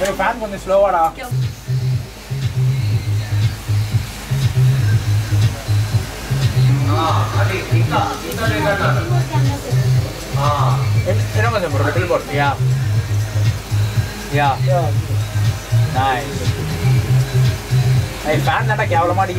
Är du fan when it's slower då? ah, Ini masih baru billboard. Ya. Ya. Nice. eh fan nata kya ola maadi